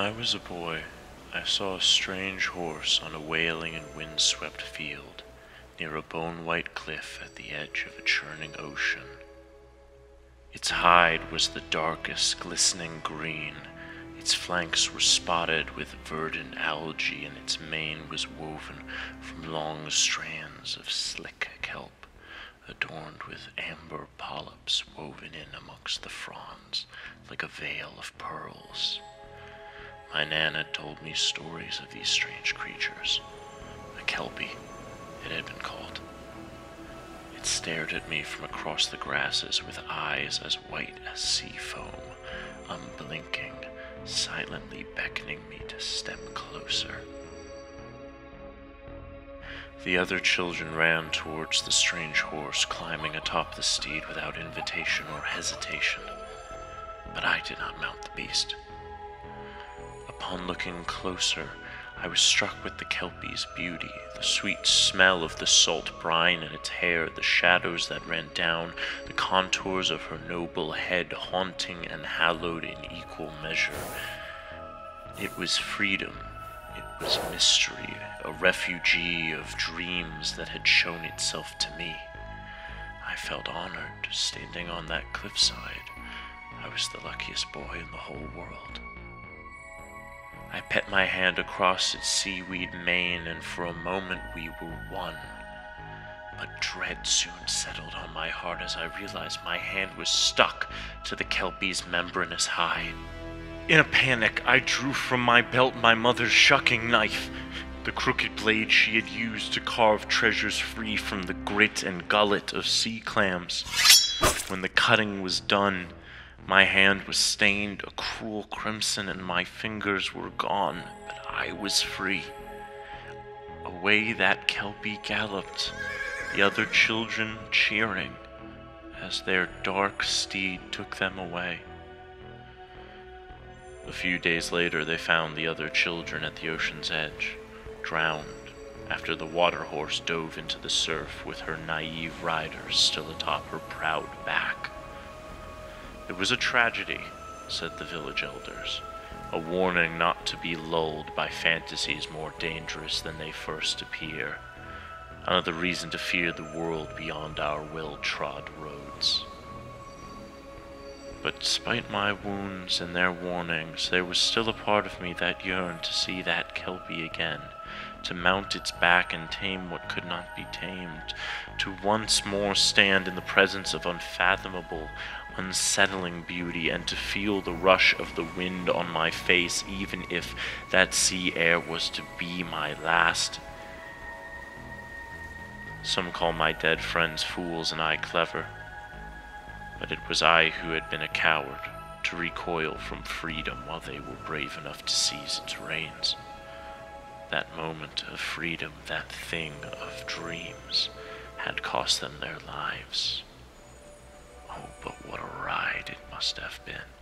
I was a boy, I saw a strange horse on a wailing and wind-swept field, near a bone-white cliff at the edge of a churning ocean. Its hide was the darkest, glistening green, its flanks were spotted with verdant algae, and its mane was woven from long strands of slick kelp, adorned with amber polyps woven in amongst the fronds like a veil of pearls. My Nan had told me stories of these strange creatures. A kelpie, it had been called. It stared at me from across the grasses with eyes as white as sea foam, unblinking, silently beckoning me to step closer. The other children ran towards the strange horse, climbing atop the steed without invitation or hesitation. But I did not mount the beast. Upon looking closer, I was struck with the kelpie's beauty, the sweet smell of the salt brine in its hair, the shadows that ran down the contours of her noble head, haunting and hallowed in equal measure. It was freedom, it was mystery, a refugee of dreams that had shown itself to me. I felt honored standing on that cliffside. I was the luckiest boy in the whole world. I pet my hand across its seaweed mane, and for a moment we were one. But dread soon settled on my heart as I realized my hand was stuck to the kelpie's membranous hide. In a panic, I drew from my belt my mother's shucking knife, the crooked blade she had used to carve treasures free from the grit and gullet of sea clams. When the cutting was done, my hand was stained a cruel crimson and my fingers were gone, but I was free. Away that kelpie galloped, the other children cheering as their dark steed took them away. A few days later, they found the other children at the ocean's edge, drowned, after the water horse dove into the surf with her naive rider still atop her proud back. It was a tragedy, said the village elders, a warning not to be lulled by fantasies more dangerous than they first appear, another reason to fear the world beyond our well-trod roads. But despite my wounds and their warnings, there was still a part of me that yearned to see that kelpie again, to mount its back and tame what could not be tamed, to once more stand in the presence of unfathomable, unsettling beauty, and to feel the rush of the wind on my face, even if that sea air was to be my last. Some call my dead friends fools and I clever, but it was I who had been a coward to recoil from freedom while they were brave enough to seize its reins. That moment of freedom, that thing of dreams, had cost them their lives. But what a ride it must have been.